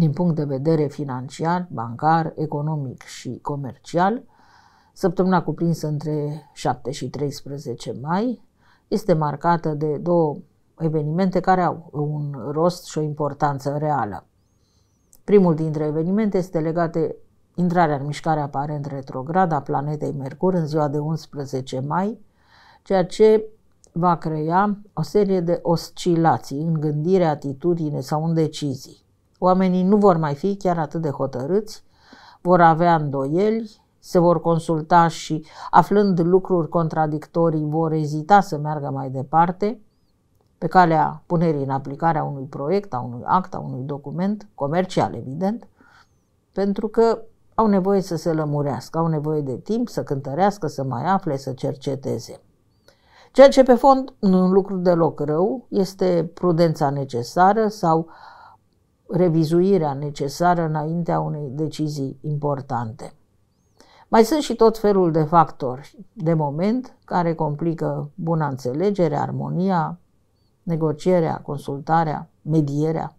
din punct de vedere financiar, bancar, economic și comercial. Săptămâna cuprinsă între 7 și 13 mai este marcată de două evenimente care au un rost și o importanță reală. Primul dintre evenimente este legat de intrarea în mișcare aparent retrograd a planetei Mercur în ziua de 11 mai, ceea ce va crea o serie de oscilații în gândire, atitudine sau în decizii. Oamenii nu vor mai fi chiar atât de hotărâți, vor avea îndoieli, se vor consulta și, aflând lucruri contradictorii, vor ezita să meargă mai departe pe calea punerii în aplicare a unui proiect, a unui act, a unui document, comercial evident, pentru că au nevoie să se lămurească, au nevoie de timp să cântărească, să mai afle, să cerceteze. Ceea ce pe fond nu e un lucru deloc rău, este prudența necesară sau revizuirea necesară înaintea unei decizii importante. Mai sunt și tot felul de factori de moment care complică buna înțelegere, armonia, negocierea, consultarea, medierea.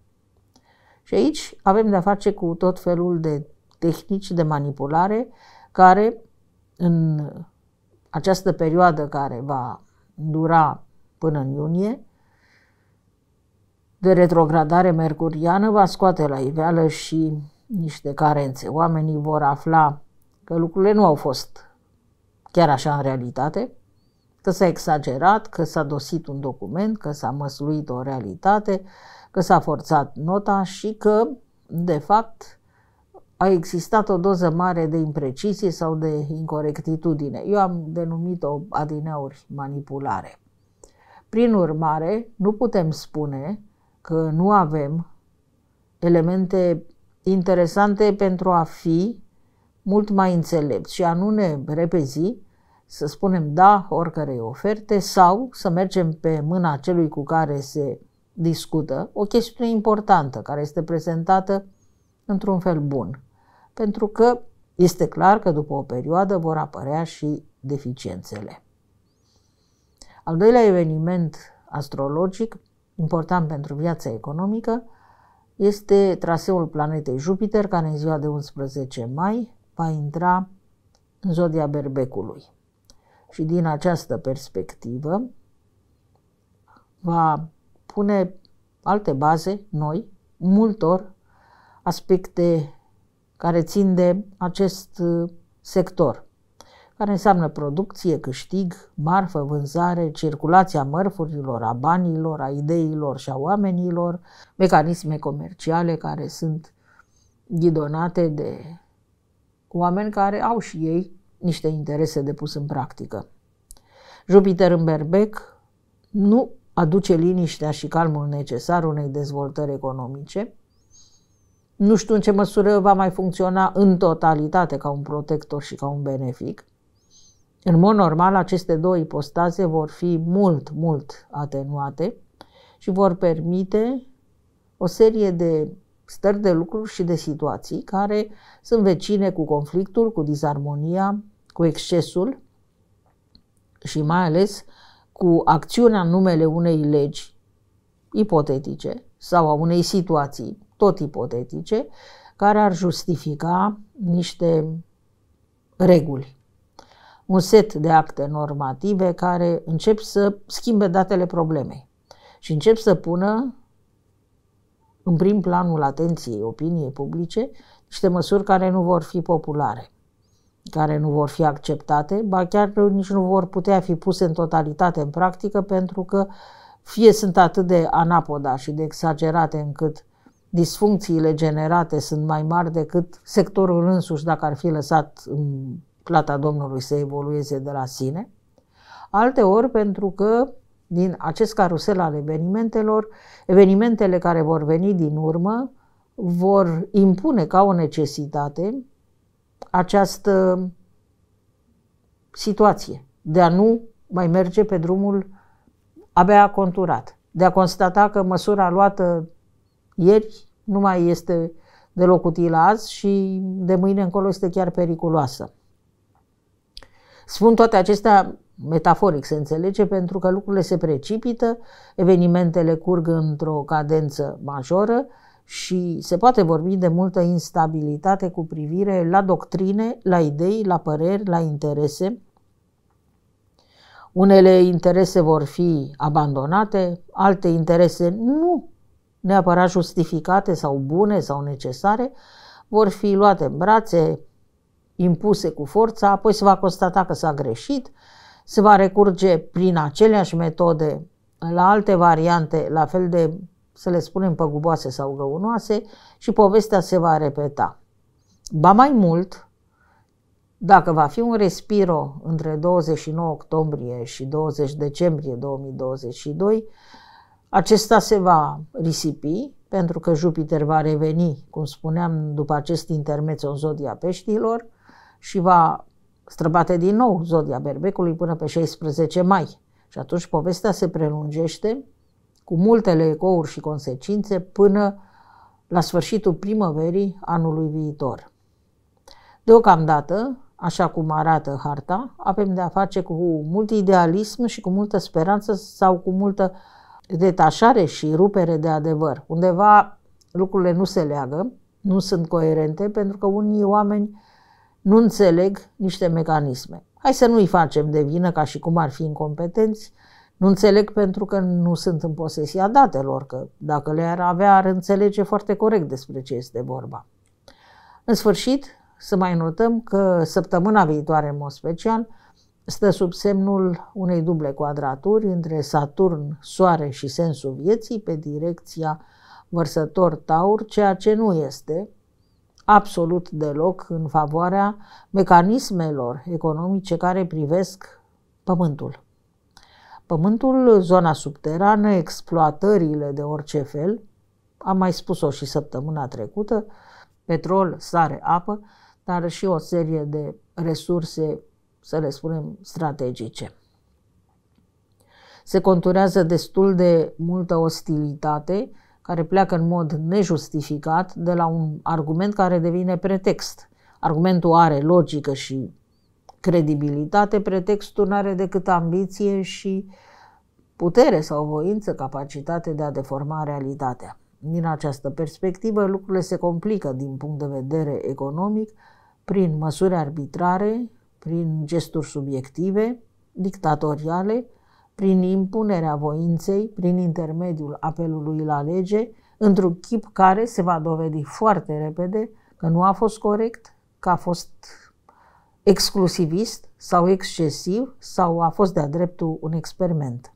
Și aici avem de-a face cu tot felul de tehnici de manipulare care în această perioadă care va dura până în iunie, de retrogradare mercuriană va scoate la iveală și niște carențe. Oamenii vor afla că lucrurile nu au fost chiar așa în realitate, că s-a exagerat, că s-a dosit un document, că s-a măsluit o realitate, că s-a forțat nota și că, de fapt, a existat o doză mare de imprecizie sau de incorectitudine. Eu am denumit-o adineauri manipulare. Prin urmare, nu putem spune că nu avem elemente interesante pentru a fi mult mai înțelepți și a nu ne repezi să spunem da oricărei oferte sau să mergem pe mâna celui cu care se discută o chestiune importantă care este prezentată într-un fel bun. Pentru că este clar că după o perioadă vor apărea și deficiențele. Al doilea eveniment astrologic important pentru viața economică este traseul planetei Jupiter, care în ziua de 11 mai va intra în zodia berbecului. Și din această perspectivă va pune alte baze noi, multor aspecte care țin de acest uh, sector, care înseamnă producție, câștig, marfă, vânzare, circulația mărfurilor, a banilor, a ideilor și a oamenilor, mecanisme comerciale care sunt ghidonate de oameni care au și ei niște interese de pus în practică. Jupiter în berbec nu aduce liniștea și calmul necesar unei dezvoltări economice. Nu știu în ce măsură va mai funcționa în totalitate ca un protector și ca un benefic. În mod normal, aceste două ipostaze vor fi mult, mult atenuate și vor permite o serie de stări de lucruri și de situații care sunt vecine cu conflictul, cu disarmonia, cu excesul și mai ales cu acțiunea în numele unei legi ipotetice sau a unei situații tot ipotetice care ar justifica niște reguli. Un set de acte normative care încep să schimbe datele problemei și încep să pună în prim planul atenției opiniei publice niște măsuri care nu vor fi populare, care nu vor fi acceptate, ba chiar nici nu vor putea fi puse în totalitate în practică pentru că fie sunt atât de anapoda și de exagerate încât disfuncțiile generate sunt mai mari decât sectorul însuși dacă ar fi lăsat în plata Domnului să evolueze de la sine, alte ori pentru că din acest carusel al evenimentelor, evenimentele care vor veni din urmă vor impune ca o necesitate această situație de a nu mai merge pe drumul abia conturat, de a constata că măsura luată ieri nu mai este deloc utilă azi și de mâine încolo este chiar periculoasă. Spun toate acestea metaforic se înțelege, pentru că lucrurile se precipită, evenimentele curg într-o cadență majoră și se poate vorbi de multă instabilitate cu privire la doctrine, la idei, la păreri, la interese. Unele interese vor fi abandonate, alte interese nu neapărat justificate sau bune sau necesare, vor fi luate în brațe, impuse cu forța, apoi se va constata că s-a greșit, se va recurge prin aceleași metode la alte variante, la fel de, să le spunem, păguboase sau găunoase și povestea se va repeta. Ba mai mult, dacă va fi un respiro între 29 octombrie și 20 decembrie 2022, acesta se va risipi pentru că Jupiter va reveni, cum spuneam, după acest intermeț în zodia peștilor și va străbate din nou zodia berbecului până pe 16 mai. Și atunci povestea se prelungește cu multele ecouri și consecințe până la sfârșitul primăverii anului viitor. Deocamdată, așa cum arată harta, avem de a face cu mult idealism și cu multă speranță sau cu multă detașare și rupere de adevăr. Undeva lucrurile nu se leagă, nu sunt coerente, pentru că unii oameni nu înțeleg niște mecanisme. Hai să nu-i facem de vină ca și cum ar fi incompetenți, nu înțeleg pentru că nu sunt în posesia datelor, că dacă le-ar avea, ar înțelege foarte corect despre ce este vorba. În sfârșit, să mai notăm că săptămâna viitoare, în mod special, stă sub semnul unei duble quadraturi între Saturn, Soare și sensul vieții pe direcția vărsător Taur, ceea ce nu este absolut deloc în favoarea mecanismelor economice care privesc Pământul. Pământul, zona subterană, exploatările de orice fel, am mai spus-o și săptămâna trecută, petrol, sare, apă, dar și o serie de resurse să le spunem, strategice. Se conturează destul de multă ostilitate care pleacă în mod nejustificat de la un argument care devine pretext. Argumentul are logică și credibilitate, pretextul nu are decât ambiție și putere sau voință, capacitate de a deforma realitatea. Din această perspectivă, lucrurile se complică din punct de vedere economic prin măsuri arbitrare, prin gesturi subiective, dictatoriale, prin impunerea voinței, prin intermediul apelului la lege, într-un chip care se va dovedi foarte repede că nu a fost corect, că a fost exclusivist sau excesiv sau a fost de-a dreptul un experiment.